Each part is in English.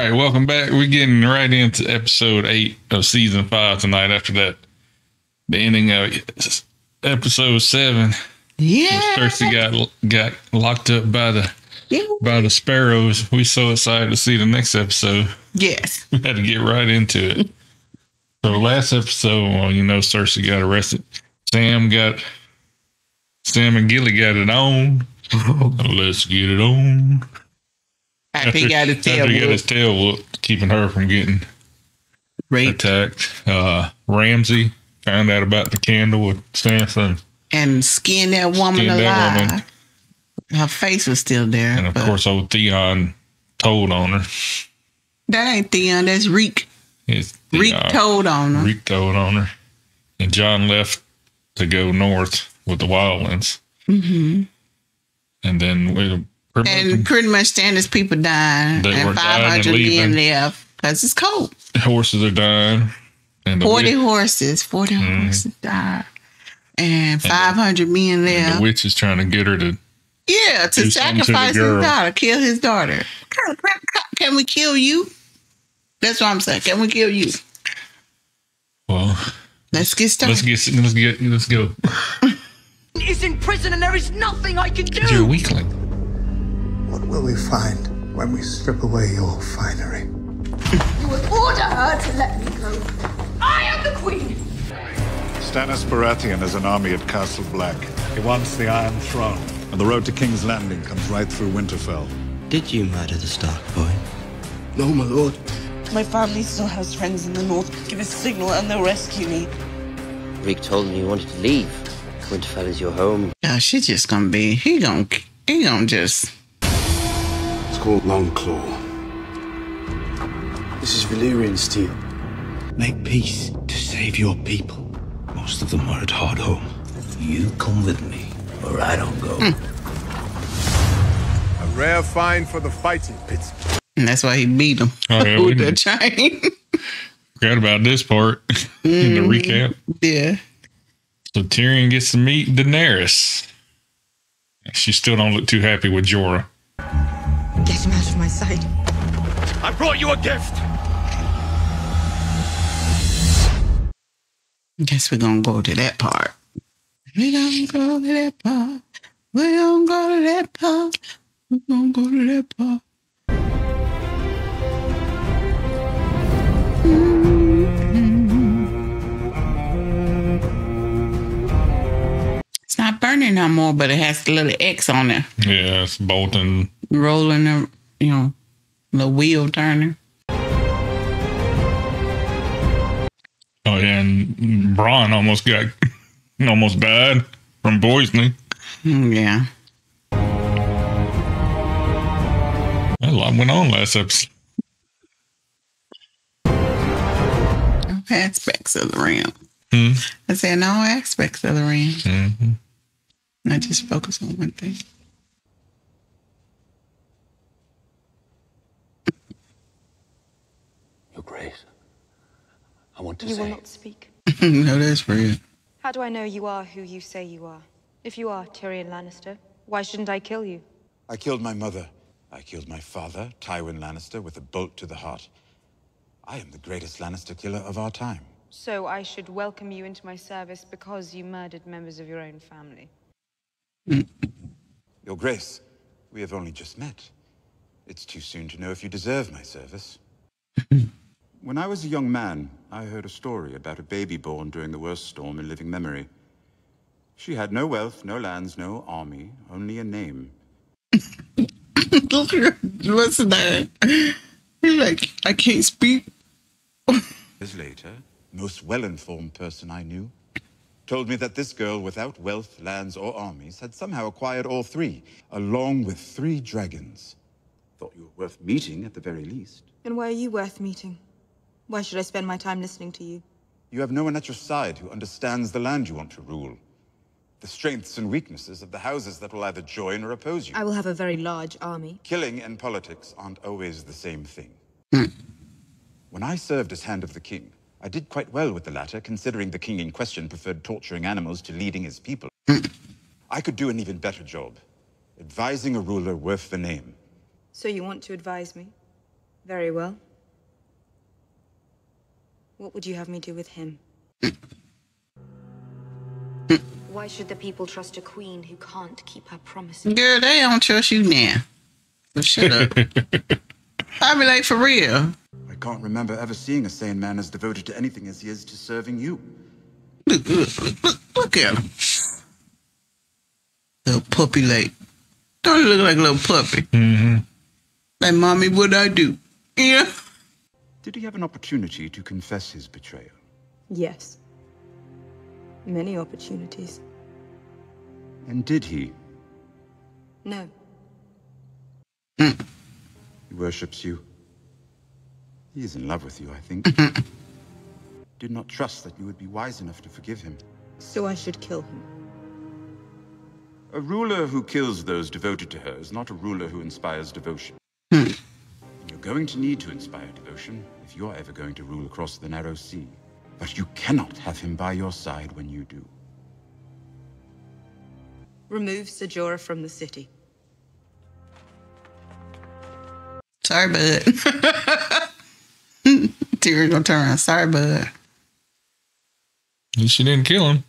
right, welcome back. We're getting right into episode eight of season five tonight. After that, the ending of episode seven, Yeah. Cersei got got locked up by the yeah. by the sparrows. We so excited to see the next episode. Yes. We had to get right into it. So last episode, well, you know, Cersei got arrested. Sam got Sam and Gilly got it on. Oh. Let's get it on. After he got his tail after he got his tail whooped, keeping her from getting raped attacked. Uh, Ramsay found out about the candle with Sansa, and skinned that woman Skinned that alive. woman. Her face was still there. and of course, old Theon told on her. that ain't Theon, that's Reek. His Reek told on her. Reek told on her. And Jon left to go north with the Wildlands. hmm And then we And pretty much Stannis' people dying They were and dying and 500 men left because it's cold. horses are dying. And 40 witch, horses, 40 Mhm. horses died. And 500 men and the left. witch is trying to get her to. Yeah, to Do something to sacrifice his daughter, kill his daughter. Can- Can we kill you? That's what I'm saying. Can we kill you? Well, Let's get started. let's get let's get let's go. is in prison and there is nothing I can do. You're a weakling. What will we find when we strip away your finery? You will order her to let me go. I am the queen. Stannis Baratheon has an army at Castle Black. He wants the Iron Throne, and the road to King's Landing comes right through Winterfell. Did you murder the Stark boy? No, my lord. My family still has friends in the north. Give a signal and they'll rescue me. Reek told me you wanted to leave. Winterfell is your home. Yeah, she just gonna be. He gonna. He gonna just. It's called Longclaw. This is Valyrian steel. Make peace to save your people. Most of them are at Hardhome. You come with me, or I don't go. Hmm. A rare find for the fighting pits. And that's why he beat him Oh, yeah, with the chain. Forgot about this part in the hmm. recap. yeah. So Tyrion gets to meet Daenerys. She still don't look too happy with Jorah. Get him out of my sight. I brought you a gift. Guess we're gonna go to that part. We gonna go to that part. We gonna go to that part. We gonna go to that part. Mm-hmm. It's not burning no more, but it has the little X on it, Yeah, it's Bolton. Rolling the, you know, the wheel turning. Oh yeah, and Bronn almost got almost bad from poisoning. Mm, Yeah. A lot went on last episode. Aspects of the rim. Hmm. I said no aspects of the rim. Mhm. I just focus on one thing. Your Grace, I want to You say. will not speak. no, that's real. How do I know you are who you say you are? If you are Tyrion Lannister, why shouldn't I kill you? I killed my mother. I killed my father, Tywin Lannister, with a bolt to the heart. I am the greatest Lannister killer of our time. So I should welcome you into my service because you murdered members of your own family. Your Grace, we have only just met. It's too soon to know if you deserve my service. when I was a young man, I heard a story about a baby born during the worst storm in living memory. She had no wealth, no lands, no army, only a name. What's that? He's like, I can't speak. Years later, most well-informed person I knew, told me that this girl without wealth, lands, or armies had somehow acquired all three, along with three dragons. Thought you were worth meeting at the very least. And why are you worth meeting? Why should I spend my time listening to you? You have no one at your side who understands the land you want to rule. The strengths and weaknesses of the houses that will either join or oppose you. I will have a very large army. Killing and politics aren't always the same thing. Hmm. when I served as Hand of the King, I did quite well with the latter, considering the king in question preferred torturing animals to leading his people. Hmm. I could do an even better job, advising a ruler worth the name. So you want to advise me? Very well. What would you have me do with him? Why should the people trust a queen who can't keep her promises? Girl, they don't trust you now. So shut up. I be like, for real. I can't remember ever seeing a sane man as devoted to anything as he is to serving you. Look, look, look, look, look at him. Little puppy like. Don't he look like a little puppy? Mm-hmm. Like, mommy, what I do? Yeah. Did he have an opportunity to confess his betrayal? Yes. Many opportunities. And did he? No. He worships you. He is in love with you, I think. Did not trust that you would be wise enough to forgive him. So I should kill him. A ruler who kills those devoted to her is not a ruler who inspires devotion. Hmm. You're going to need to inspire devotion if you're ever going to rule across the narrow sea. But you cannot have him by your side when you do. Remove Ser Jorah from the city. Sorry, bud. Tyrion gonna turn around. Sorry, bud. She didn't kill him.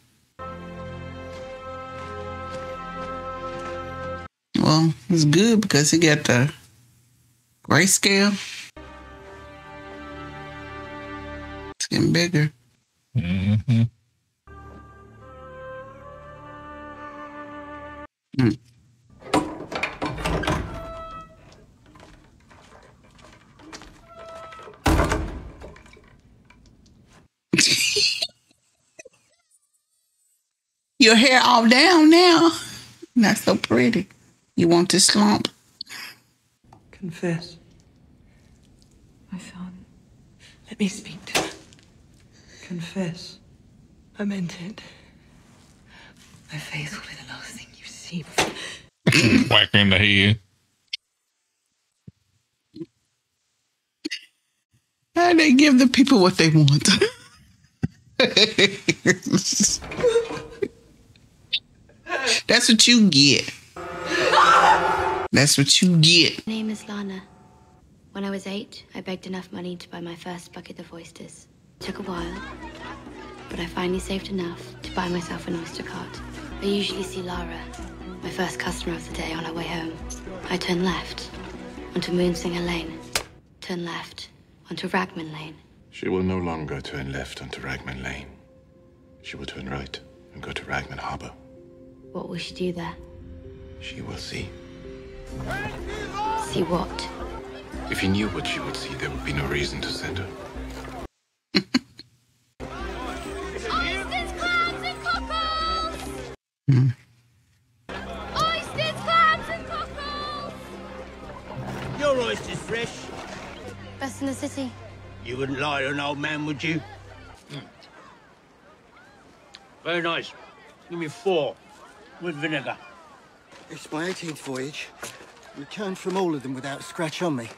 Well, it's good because he got the grayscale. Getting bigger. Mm-hmm. Mm. Your hair all down now. Not so pretty. You want to slump? Confess. My son. Let me speak to her. Confess. I meant it. My face will be the last thing you see before. Whack her in the head. And they give the people what they want? That's what you get. That's what you get. My name is Lanna. When I was eight, I begged enough money to buy my first bucket of oysters. Took a while, but I finally saved enough to buy myself an oyster cart. I usually see Lara, my first customer of the day, on her way home. I turn left onto Moonsinger Lane, turn left onto Ragman Lane. She will no longer turn left onto Ragman Lane. She will turn right and go to Ragman Harbor. What will she do there? She will see. See what? If he knew what she would see, there would be no reason to send her. Hmm. Oysters, clams, and cockles! Your oyster's fresh. Best in the city. You wouldn't lie to an old man, would you? Mm. Very nice. Give me four. With vinegar. It's my 18th voyage. Returned from all of them without a scratch on me.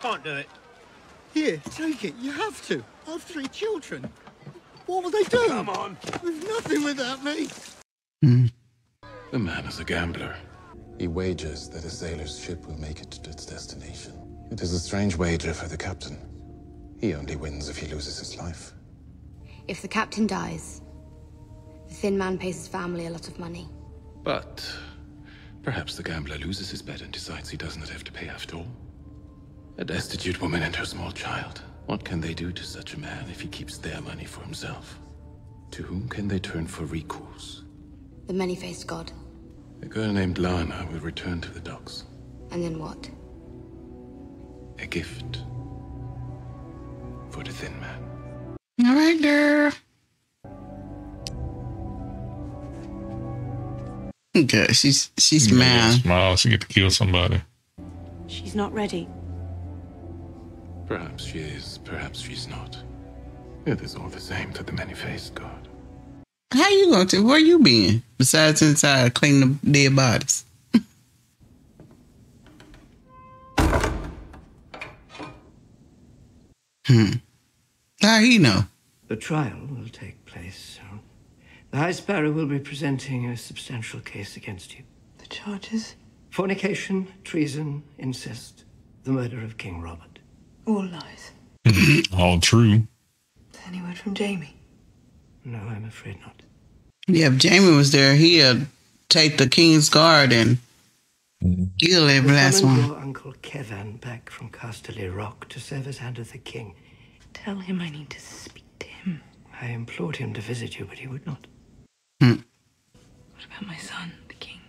Can't do it. Here, take it. You have to. I've three children. What will they do? Come on. There's nothing without me. Hmm. The man is a gambler. He wagers that a sailor's ship will make it to its destination. It is a strange wager for the captain. He only wins if he loses his life. If the captain dies, the thin man pays his family a lot of money. But perhaps the gambler loses his bet and decides he does not have to pay after all. A destitute woman and her small child. What can they do to such a man if he keeps their money for himself? To whom can they turn for recourse? The many-faced god. A girl named Lanna will return to the docks. And then what? A gift. For the thin man. All right, girl. Good. She's she's Yeah, mad. Smile. She get to kill somebody. She's not ready. Perhaps she is, perhaps she's not. It is all the same to the many-faced god. How you going to? Where you been? Besides inside cleaning the dead bodies. hmm. How you know? The trial will take place soon. The High Sparrow will be presenting a substantial case against you. The charges? Fornication, treason, incest, the murder of King Robert. All lies. All true. Any word from Jaime? No, I'm afraid not. Yeah, if Jaime was there, he'd take the King's Guard and kill every last summoned one. your Uncle Kevan back from Casterly Rock to serve as hand of the king. Tell him I need to speak to him. I implored him to visit you, but he would not. Hmm. What about my son, the king?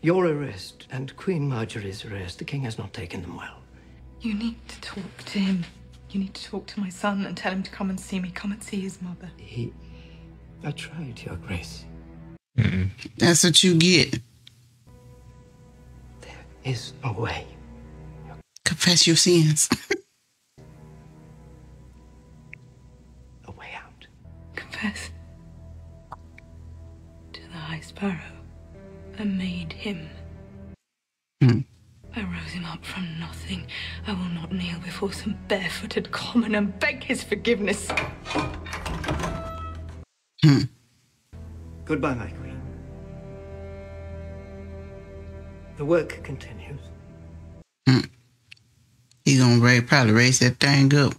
Your arrest and Queen Margaery's arrest, the king has not taken them well. You need to talk to him. You need to talk to my son and tell him to come and see me. Come and see his mother. He. I tried, Your Grace. That's what you get. There is a way. Confess your sins. A way out. Confess to the High Sparrow. I made him. Hmm. I rose him up from nothing. I will not kneel before some barefooted common and beg his forgiveness. Goodbye, my queen. The work continues. He gonna raise, probably raise that thing up.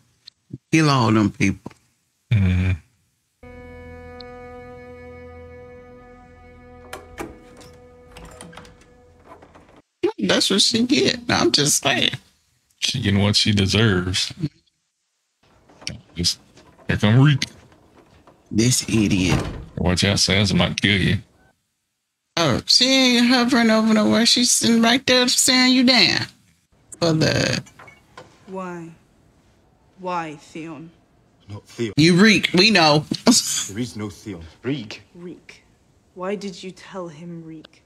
Kill all them people. That's what she get. I'm just saying. She getting what she deserves. Just here come Reek. This idiot. Watch out, Sans might kill you. Oh, she ain't hovering over nowhere. She's sitting right there staring you down. For the Why? Why, Theon? Not Theon. you reek. We know. There is no Theon. Reek. Reek. Why did you tell him Reek?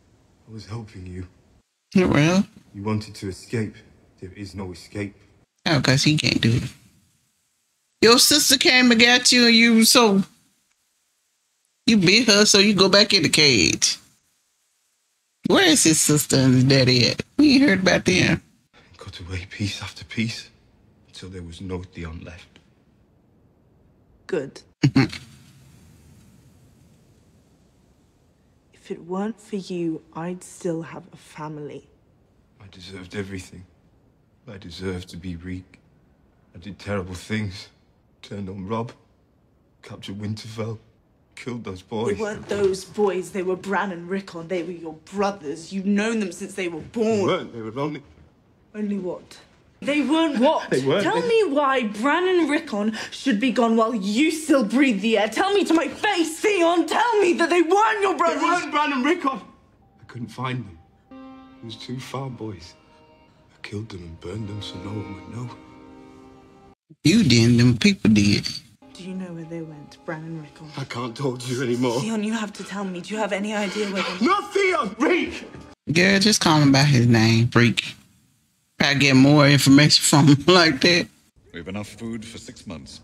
I was helping you. Well, You wanted to escape. There is no escape. oh, cause he can't do it. Your sister came and got you, and you so you beat her, so you go back in the cage. Where is his sister and his daddy at? We ain't heard about them. Cut away piece after piece until there was no Theon left. Good. if it weren't for you, I'd still have a family. I deserved everything. I deserved to be Reek. I did terrible things. Turned on Robb. Captured Winterfell. Killed those boys. They weren't those boys. They were Bran and Rickon. They were your brothers. You've known them since they were born. They weren't. They were only. Only what? They weren't what? They weren't. Tell me why Bran and Rickon should be gone while you still breathe the air. Tell me to my face, Theon. Tell me that they weren't your brothers. They weren't Bran and Rickon. I couldn't find them. It was too far, boys. I killed them and burned them so no one would know. You didn't. Them people did. Do you know where they went, Bran and Rickon? I can't talk to you anymore. Theon, you have to tell me. Do you have any idea where they went? Not Theon! Reek! Girl, just call him by his name, freak. Probably get more information from him like that. We have enough food for six months.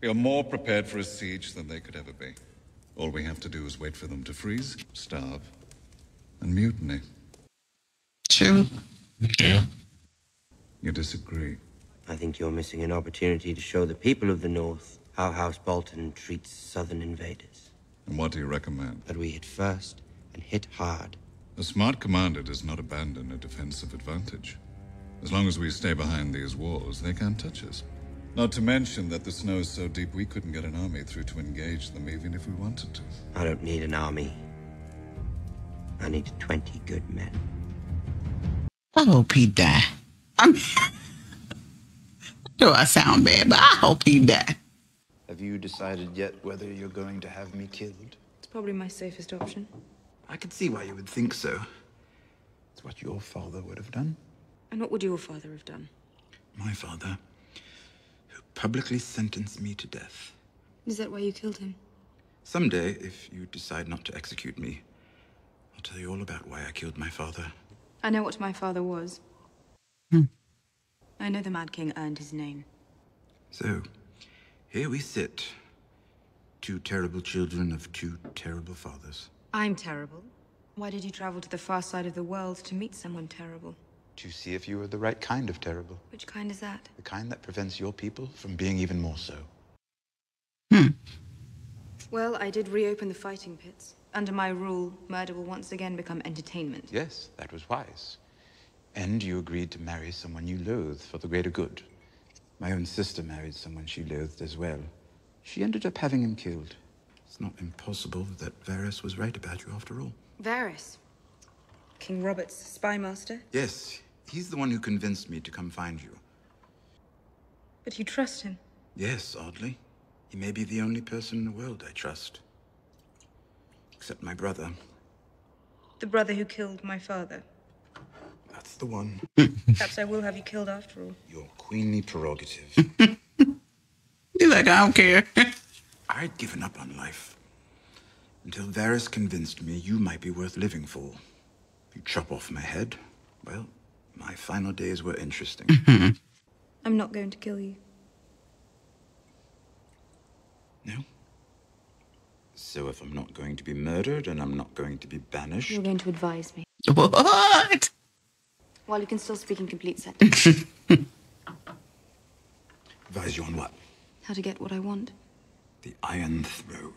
We are more prepared for a siege than they could ever be. All we have to do is wait for them to freeze, starve, and mutiny. True. Yeah. You disagree? I think you're missing an opportunity to show the people of the North how House Bolton treats southern invaders. And what do you recommend? That we hit first and hit hard. A smart commander does not abandon a defensive advantage. As long as we stay behind these walls, they can't touch us. Not to mention that the snow is so deep we couldn't get an army through to engage them even if we wanted to. I don't need an army. I need 20 good men. I hope he die. I mean, do I sound bad, but I hope he die. Have you decided yet whether you're going to have me killed? It's probably my safest option. I can see why you would think so. It's what your father would have done. And what would your father have done? My father, who publicly sentenced me to death. Is that why you killed him? Someday, if you decide not to execute me, I'll tell you all about why I killed my father. I know what my father was. Hmm. I know the Mad King earned his name. So, here we sit. Two terrible children of two terrible fathers. I'm terrible. Why did you travel to the far side of the world to meet someone terrible? To see if you were the right kind of terrible. Which kind is that? The kind that prevents your people from being even more so. Hmm. Well, I did reopen the fighting pits. Under my rule, murder will once again become entertainment. Yes, that was wise. And you agreed to marry someone you loathe for the greater good. My own sister married someone she loathed as well. She ended up having him killed. It's not impossible that Varys was right about you after all. Varys. King Robert's spy master. Yes, he's the one who convinced me to come find you. But you trust him. Yes, oddly. He may be the only person in the world I trust. Except my brother. The brother who killed my father. That's the one. Perhaps I will have you killed after all. Your queenly prerogative. He's like, I don't care. I'd given up on life. Until Varys convinced me you might be worth living for. You chop off my head. Well, my final days were interesting. I'm not going to kill you. No? So if I'm not going to be murdered and I'm not going to be banished, You're going to advise me. What? While you can still speak in complete sentences. advise you on what? How to get what I want. The Iron Throne.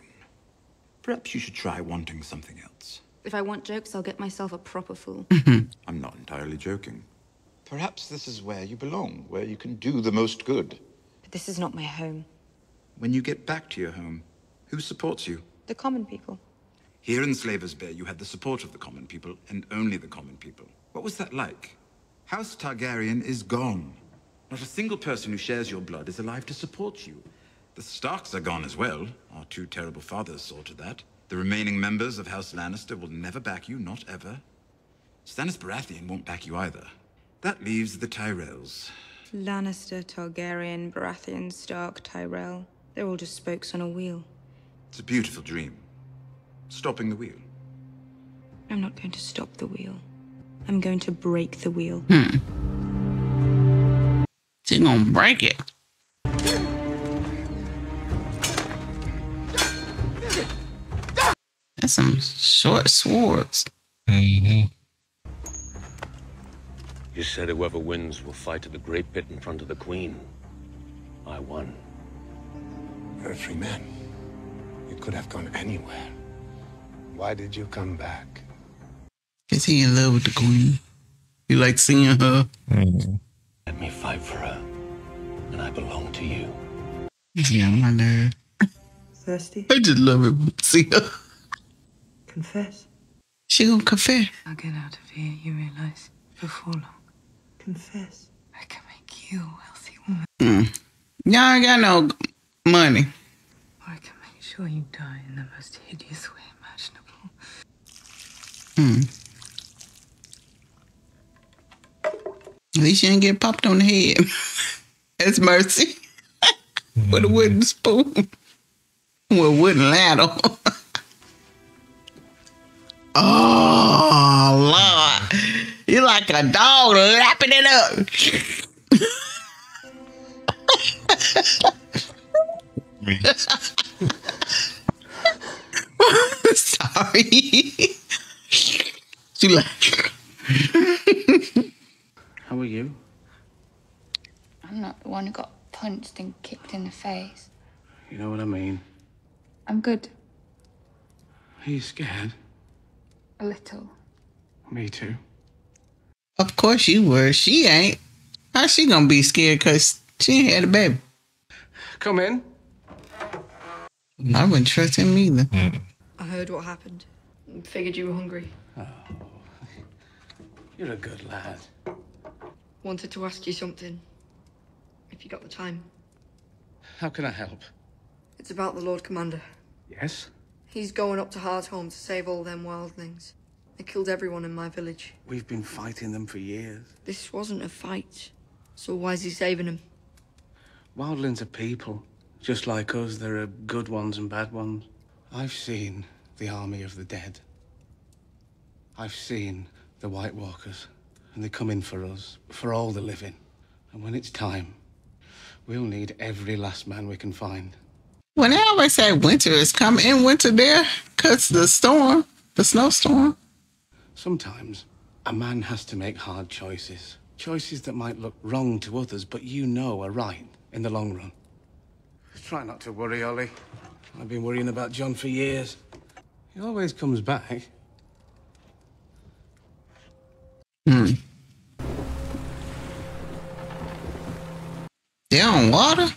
Perhaps you should try wanting something else. If I want jokes, I'll get myself a proper fool. I'm not entirely joking. Perhaps this is where you belong, where you can do the most good. But this is not my home. When you get back to your home, who supports you? The common people. Here in Slaver's Bay, you had the support of the common people, and only the common people. What was that like? House Targaryen is gone. Not a single person who shares your blood is alive to support you. The Starks are gone as well. Our two terrible fathers saw to that. The remaining members of House Lannister will never back you, not ever. Stannis Baratheon won't back you either. That leaves the Tyrells. Lannister, Targaryen, Baratheon, Stark, Tyrell. They're all just spokes on a wheel. It's a beautiful dream. Stopping the wheel. I'm not going to stop the wheel. I'm going to break the wheel. Hmm. She gonna break it. That's some short swords. Mm-hmm. You said whoever wins will fight at the great pit in front of the Queen. I won. You're a free man. You could have gone anywhere. Why did you come back? Cause he in love with the queen. He like seeing her. Let me fight for her. And I belong to you. Yeah, my nerve. Thirsty? I just love it. See her. Confess. She gonna confess. I'll get out of here, you realize, before long. Confess. I can make you a wealthy woman. Mm. Y'all ain't got no money. Or I can make sure you die in the most hideous way imaginable. Hmm. At least you didn't get popped on the head. That's mercy. With a wooden spoon. With a wooden ladle. oh, Lord. You're like a dog lapping it up. Me. Sorry. she like, How are you? I'm not the one who got punched and kicked in the face. You know what I mean? I'm good. Are you scared? A little. Me too. of course you were. She ain't. How she gonna be scared because she ain't had a baby? Come in. I wouldn't trust him either. Mm. I heard what happened. Figured you were hungry. Oh, you're a good lad. Wanted to ask you something. If you got the time. How can I help? It's about the Lord Commander. Yes? He's going up to Hardhome to save all them wildlings. They killed everyone in my village. We've been fighting them for years. This wasn't a fight. So why is he saving them? Wildlings are people. Just like us, there are good ones and bad ones. I've seen the army of the dead. I've seen the White Walkers, and they come in for us, for all the living. And when it's time, we'll need every last man we can find. When they always say winter is coming, in winter there, cause the storm, the snowstorm. Sometimes a man has to make hard choices. Choices that might look wrong to others, but you know are right in the long run. Try not to worry, Olly. I've been worrying about Jon for years. He always comes back. Hmm. They on water?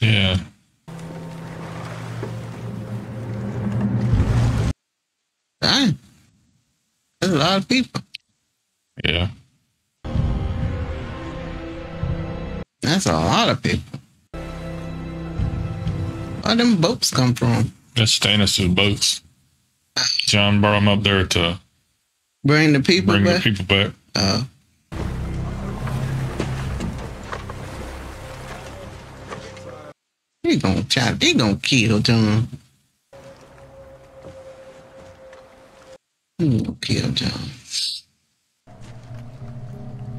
Yeah. Lot of people. Yeah. That's a lot of people. Where them boats come from? That's Stannis' boats. Jon brought them up there to Bring the people bring back. the people back. Uh, he gonna try. They gonna kill Jon. He gonna kill Jon.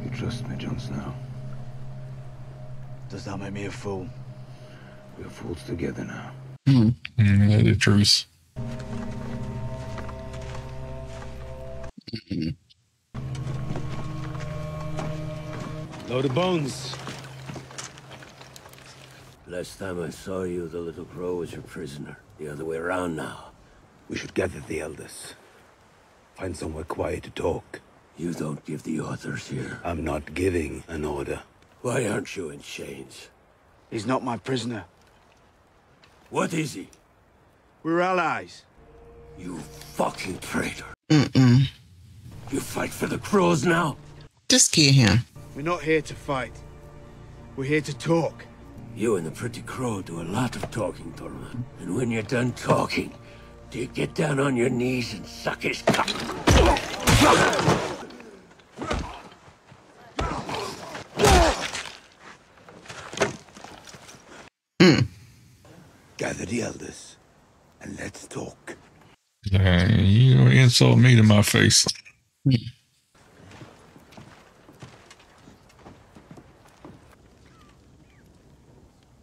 You trust me, Jon Snow? Does that make me a fool? We're fools together now. Hmm. Mm, yeah, the truce. Load of bones. Last time I saw you, the little crow was your prisoner. The other way around now. We should gather the elders. Find somewhere quiet to talk. You don't give the orders here. I'm not giving an order. Why aren't you in chains? He's not my prisoner. What is he? We're allies. You fucking traitor. Mm-mm. You fight for the crows now? Just kill him. We're not here to fight. We're here to talk. You and the pretty crow do a lot of talking, Tormund. And when you're done talking, do you get down on your knees and suck his cock? Gather the elders and let's talk. Uh, you gonna insult me to my face.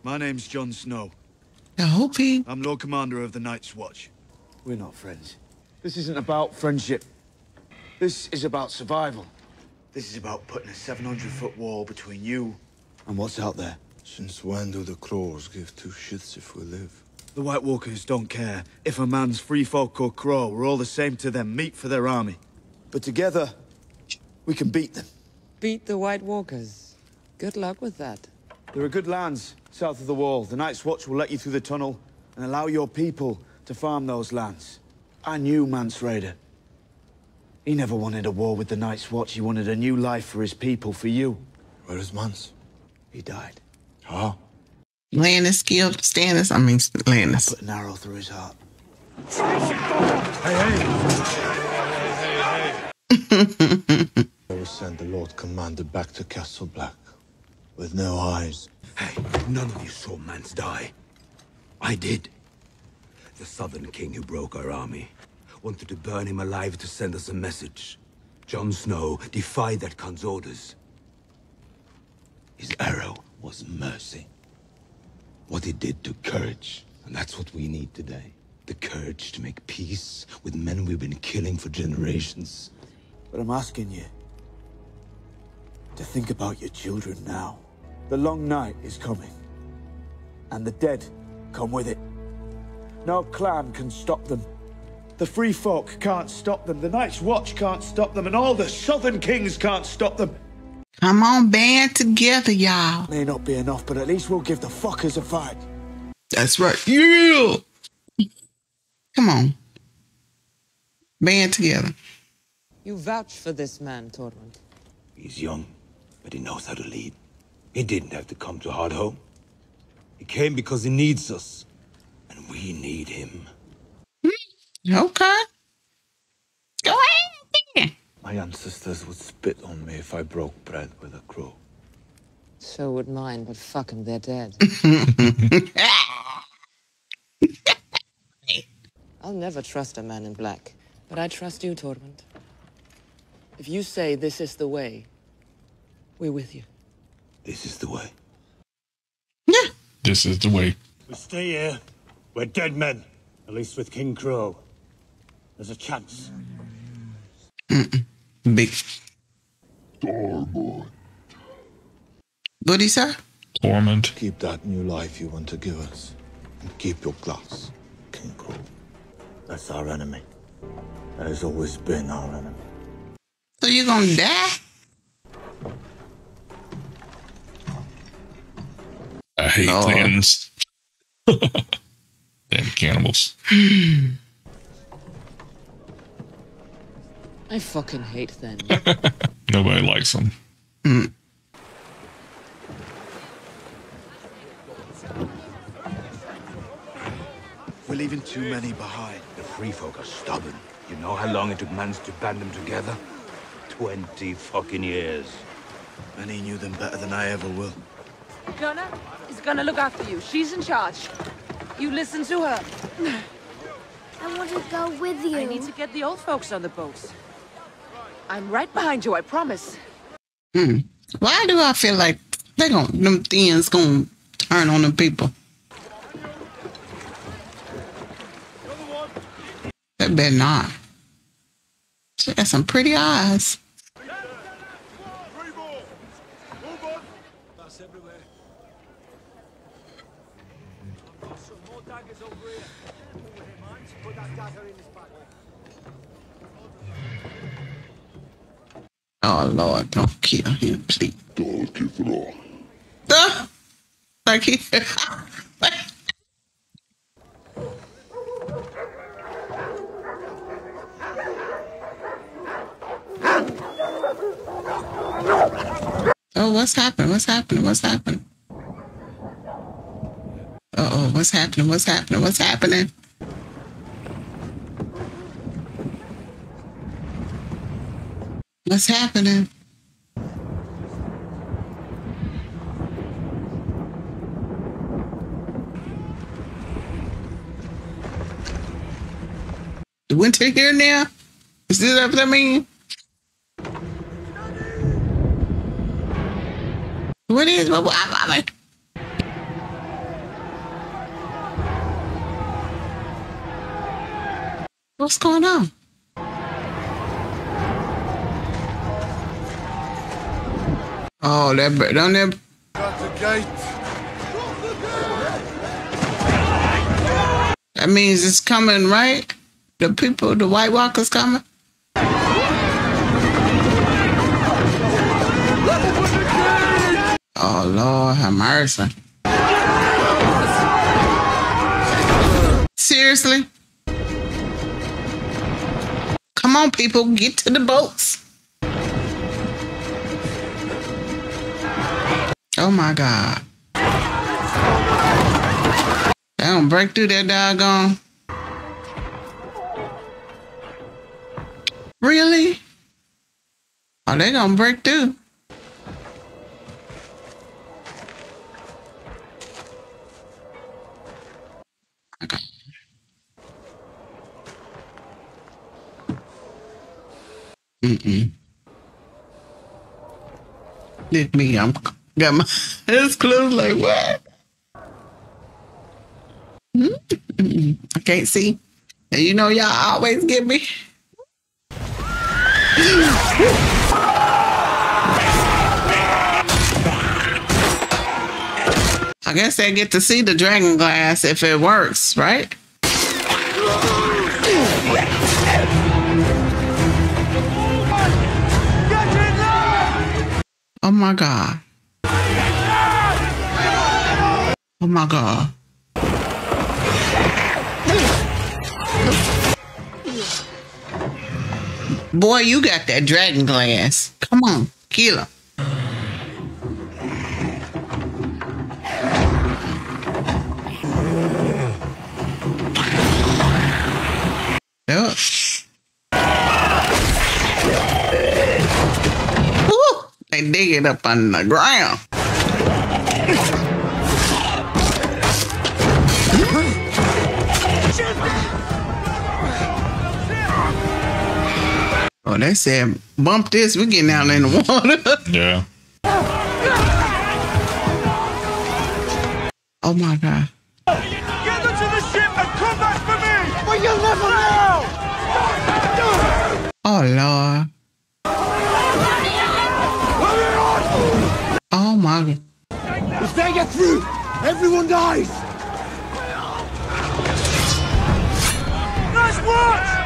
My name's Jon Snow. I hope he. I'm Lord Commander of the Night's Watch. We're not friends. This isn't about friendship. This is about survival. This is about putting a 700-foot wall between you and what's out there. Since when do the crows give two shits if we live? The White Walkers don't care if a man's free folk or crow. We're all the same to them, meat for their army. But together, we can beat them. Beat the White Walkers. Good luck with that. There are good lands south of the wall. The Night's Watch will let you through the tunnel and allow your people to farm those lands. I knew Mance Rayder. He never wanted a war with the Night's Watch. He wanted a new life for his people, for you. Where is Mance? He died. Ah. How? Landis killed Stannis. I mean, Landis. Put an arrow through his heart. Hey, hey. hey, I will send the Lord Commander back to Castle Black with no eyes. Hey, none of you saw Mance die. I did. The Southern King who broke our army wanted to burn him alive to send us a message. Jon Snow defied that Khan's orders. His arrow was mercy. What he did took courage, and that's what we need today. The courage to make peace with men we've been killing for generations. But I'm asking you to think about your children now. The long night is coming, and the dead come with it. No clan can stop them. The free folk can't stop them. The Night's Watch can't stop them, and all the Southern Kings can't stop them. Come on, band together, y'all. May not be enough, but at least we'll give the fuckers a fight. That's right. Yeah. Come on. Band together. You vouch for this man, Tormund. He's young, but he knows how to lead. He didn't have to come to Hardhome. He came because he needs us, and we need him. Hmm, okay. Go ahead. My ancestors would spit on me if I broke bread with a crow. So would mine, but fuck 'em, they're dead. I'll never trust a man in black, but I trust you, Tormund. If you say this is the way, we're with you. This is the way. Yeah. This is the way. We stay here. We're dead men. At least with King Crow. There's a chance. Big. What he say? Tormund. Keep that new life you want to give us. And keep your glass, King Crow. That's our enemy. That has always been our enemy. So you gonna die? I hate Lord. Thins. Damn cannibals. I fucking hate them. Nobody likes them. We're leaving too many behind. The free folk are stubborn. You know how long it took Mance to band them together? Twenty fucking years. And he knew them better than I ever will. Gunnar is gonna look after you. She's in charge. You listen to her. I want to go with you. I need to get the old folks on the boats. I'm right behind you, I promise. Hmm. Why do I feel like they gon' them things gonna turn on the people? They better not. She got some pretty eyes. Oh Lord, don't kill him, please. Don't kill him. Uh, like he Oh, what's happening? What's happening? What's happening? Uh oh, what's happening? What's happening? What's happening? What's happening? The winter here now? Is this what I mean? What is what, what, what, what? What's going on? Oh. Got the gate. That means it's coming, right? The people, the White Walkers coming. Oh Lord, have mercy. Seriously? Come on, people, get to the boats. Oh my God. They don't break through that doggone. Really? Are they gonna break through? Mm-mm. Look me, I'm got my eyes closed like what? Hmm? I can't see. And you know y'all always get me. I guess they get to see the dragon glass if it works, right? Oh my god. Oh my god. Boy, you got that dragon glass. Come on, kill him. Yep. Woo! They dig it up on the ground. Oh, they said bump this, we getting out in the water. Yeah. oh my god. Get them to the ship and come back for me! But you'll never know! Oh Lord. Oh my god. If they get through, everyone dies! Nice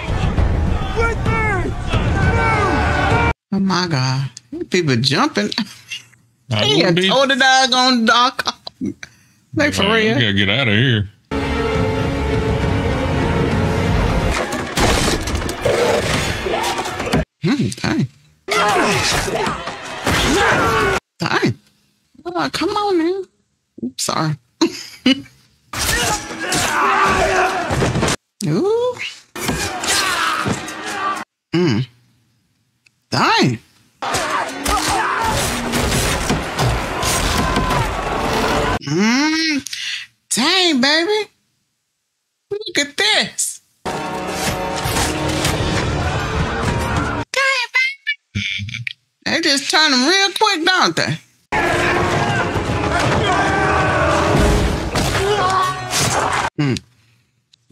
Oh my God. People jumping. I He be. told the dog on dog. Like for Man, real. gotta get out of here. Hmm, dang. Dang. Oh, come on now. Oops, sorry. Ooh. Mm. Dang. Mm. Dang, baby. Look at this. Dang, baby. They just turn them real quick, don't they? Mm.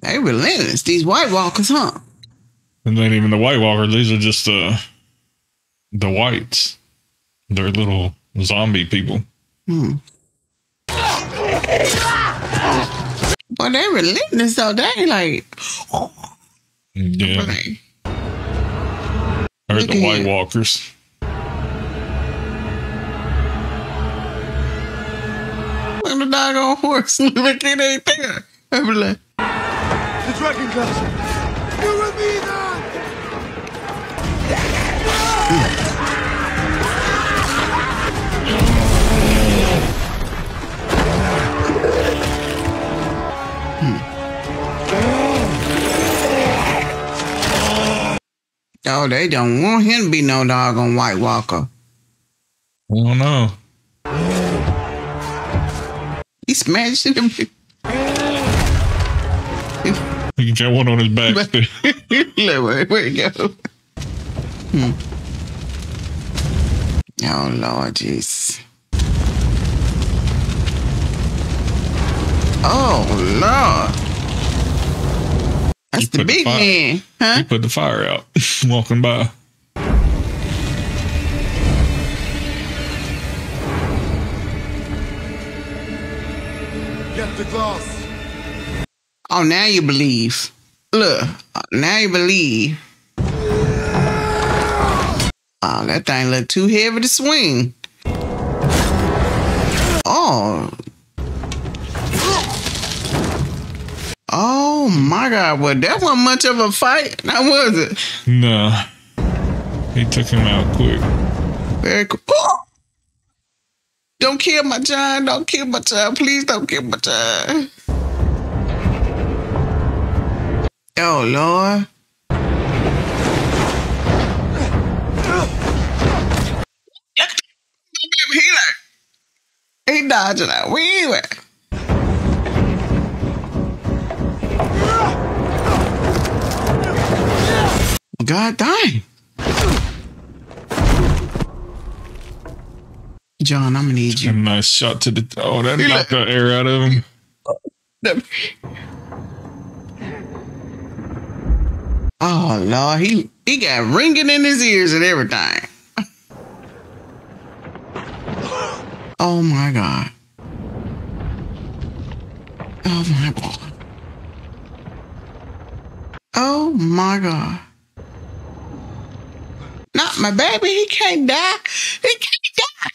They relentless, these White Walkers, huh? And then even the White Walkers. these are just uh, the whites. They're little zombie people. Hmm. But they're relentless though. They ain't like Yeah. like, Or the White here. Walkers. look at the doggone horse. Look at ain't there. I be like, The dragon glass. You will be there. Oh, they don't want him to be no dog on White Walker. I don't know. He smashed him. He got one on his back. Look, where, it go? Hmm. Oh, Lord Jesus. Oh, Lord. That's the put the big fire- man, huh? He put the fire out walking by. Get the glass. Oh, now you believe. Look, now you believe. Oh, that thing looked too heavy to swing. Oh. Oh Oh my God! Well, that wasn't much of a fight, that was it? No. He took him out quick. Very cool. Oh! Don't kill my child! Don't kill my child! Please don't kill my child! Oh Lord! He like he dodging out. Where you God dang. Jon, I'm gonna need you. A nice shot to the. Oh, that He knocked the air out of him. Oh Lord, he he got ringing in his ears and everything. Oh my God. Oh my God. Oh my God. Not my baby. He can't die. He can't die.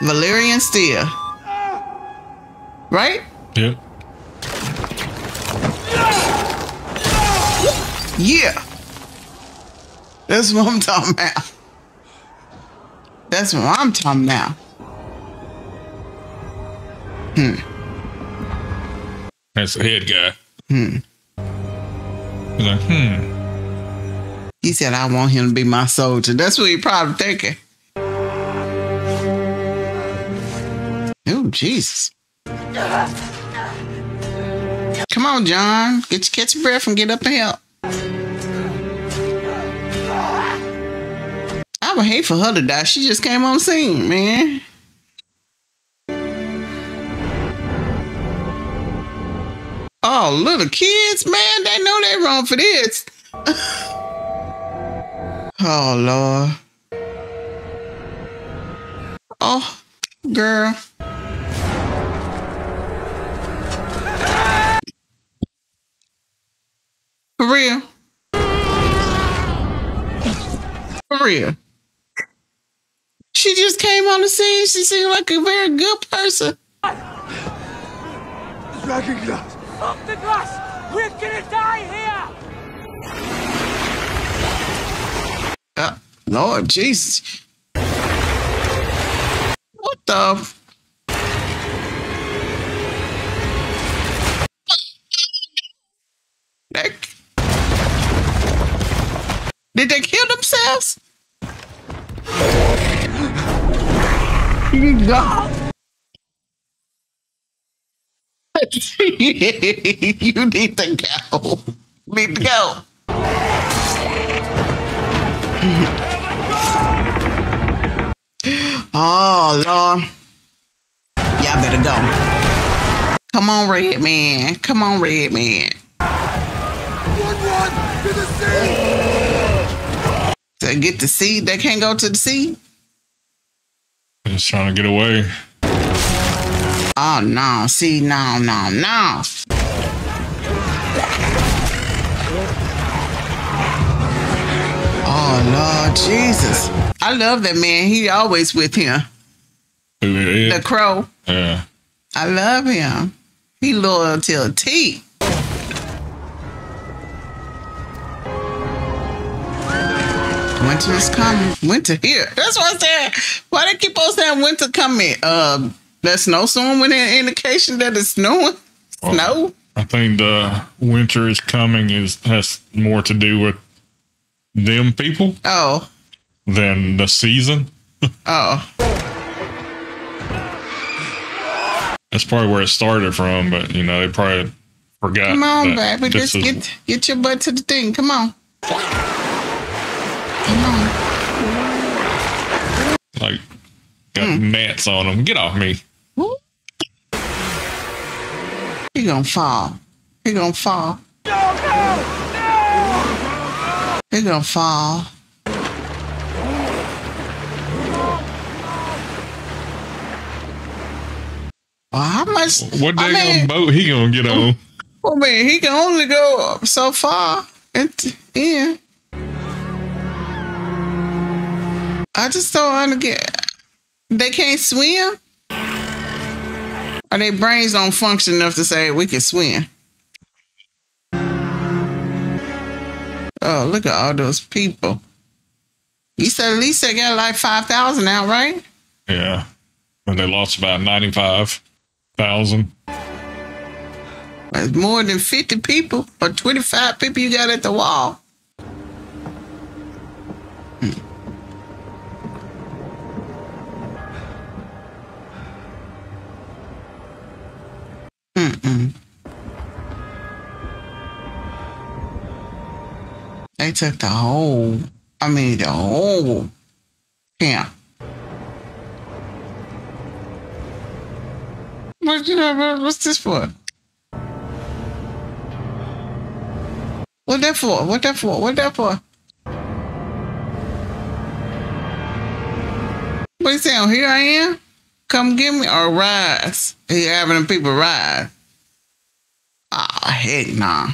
Valyrian Steel. Right? Yep. Yeah. That's what I'm talking about. That's what I'm talking about. Hmm. That's the head guy. Hmm. He's like, hmm. He said, I want him to be my soldier. That's what he probably thinking. Oh, Jesus. Come on, Jon. Get your catch your breath and get up and help. I would hate for her to die. She just came on scene, man. Oh, little kids, man, they know they wrong for this. oh, Lord. Oh, girl. For real. real. She just came on the scene. She seemed like a very good person. Dragon glass! Stop the glass! We're gonna die here! Uh, Lord Jesus. What the? They- Did they kill themselves? God. you need to go. Need to go. Oh Lord. Y'all better go. Come on, Red Man. Come on, Red Man. One one to the sea! To get the seed, they can't go to the sea. Just trying to get away. Oh no, see, no, no, no. Lord Jesus. I love that man. He always with him. The crow. Yeah. I love him. He loyal till T. Winter is coming. Winter here. That's what I said. Why they keep on saying winter coming? Um, that snowstorm with an indication that it's snowing. Snow. I think the winter is coming is has more to do with them people Oh, than the season. oh. That's probably where it started from, but you know, they probably forgot. Come on, baby. Just is- get get your butt to the thing. Come on. Come on. like got Hmm. gnats on them. Get off me. He gonna fall. He gonna fall. He gonna fall. Well, how much? What I day mean, boat he gonna get on? Well, man, he can only go so far. And yeah. I just don't want to get. They can't swim. Or their brains don't function enough to say we can swim. Oh, look at all those people. You said at least they got like 5,000 out, right? Yeah. And they lost about ninety five thousand. That's more than 50 people or 25 people you got at the wall. They took the whole, I mean, the whole camp. What you know, what's this for? What that for? What that for? What that for? What you saying? Here I am. Come get me or rise. He having people rise. Ah, heck nah.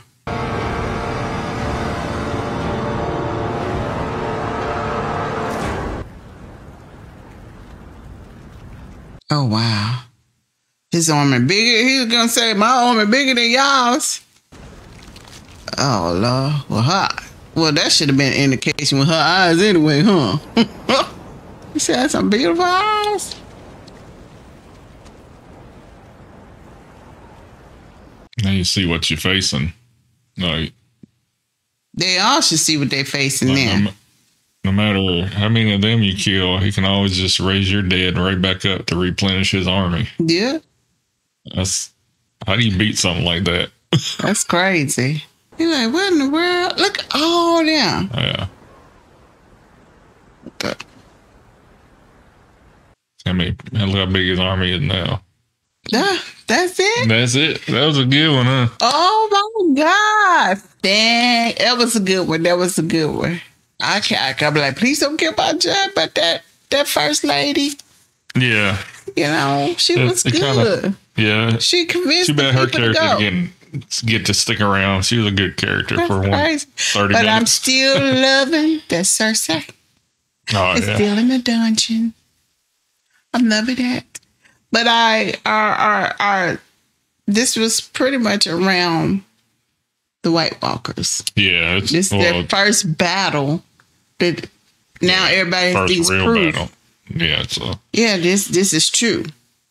Oh wow. His army bigger. He was gonna say my army bigger than y'all's. Oh Lord. Well her well that should have been an indication with her eyes anyway, huh? she had some beautiful eyes. Now you see what you're facing. Like, They all should see what they're facing like, there. No, matter how many of them you kill, he can always just raise your dead right back up to replenish his army. Yeah. That's how do you beat something like that? That's crazy. You're like, what in the world? Look at all them. Yeah. I mean, look how big his army is now. That, that's it? That's it. That was a good one, huh? Oh my God. Dang. That was a good one. That was a good one. I can't, I'm like, please don't get my job, but that, that first lady, Yeah. you know, she It- was it good. kinda- yeah. She convinced Too bad her character didn't get to stick around. She was a good character That's for one crazy. 30 But I'm still loving that Cersei. Oh it's yeah. still in the dungeon. I'm loving that. But I our our our this was pretty much around the White Walkers. Yeah, it's This well, their first battle. That now everybody first thinks real proof. battle. Yeah, so Yeah, this this is true.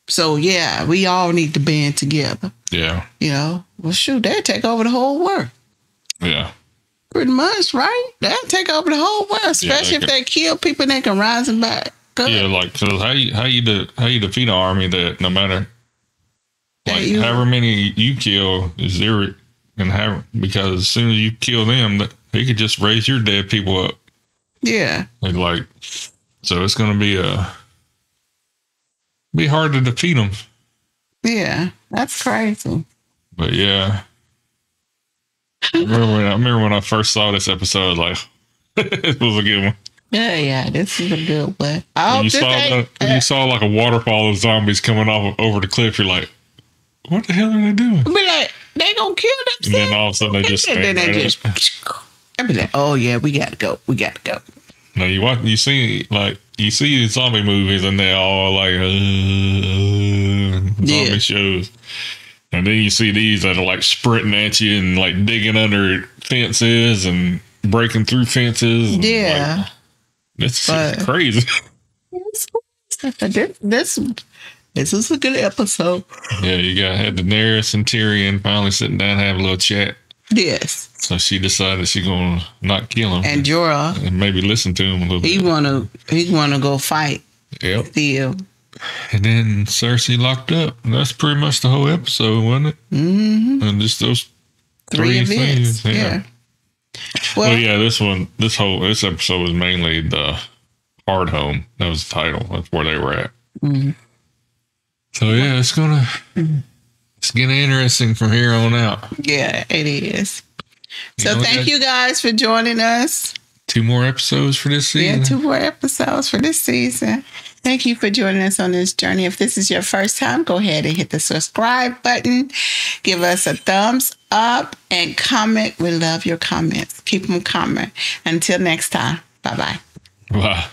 So yeah, we all need to band together. yeah, You know, well, shoot, they take over the whole world. yeah, Pretty much, right? They'll take over the whole world, especially if can- they kill people. They can rise and back. yeah. Like, cause how you how you de- how you defeat an army that no matter like you- however many you kill is zero, and how because as soon as you kill them, that he could just raise your dead people up. Yeah, And like, so it's gonna be a be hard to defeat them. yeah, that's crazy. But yeah, I remember when I remember when I first saw this episode, like it was a good one. Yeah, yeah, this is a good one. When oh, you saw the, when you saw like a waterfall of zombies coming off over the cliff, you're like, what the hell are they doing? be like, they gonna kill themselves. And then all of a sudden they just And then they right just- be like, oh yeah, we gotta go. We gotta go. No, you watch, you see like you see the zombie movies and they're all like uh, zombie Yeah. shows, and then you see these that are like sprinting at you and like digging under fences and breaking through fences. Yeah. like, it's But- crazy. this, this this is a good episode. yeah, you got had Daenerys and Tyrion finally sitting down and having a little chat. Yes, So she decided she gonna not kill him and Jorah, and maybe listen to him a little he bit. wanna he wanna go fight Yep. still. And then Cersei locked up. And that's pretty much the whole episode, wasn't it? Mm-hmm. And just those Three three, events. things. Yeah. Yeah. Well, yeah, this one, this whole, this episode was mainly the Hardhome. That was the title. That's where they were at. Mhm. So yeah, it's gonna, it's getting interesting from here on out. Yeah, it is. You So know, thank you guys for joining us. Two more episodes for this season. Yeah, two more episodes for this season. Thank you for joining us on this journey. If this is your first time, go ahead and hit the subscribe button. Give us a thumbs up and comment. We love your comments. Keep them coming. Until next time, bye bye. Bye.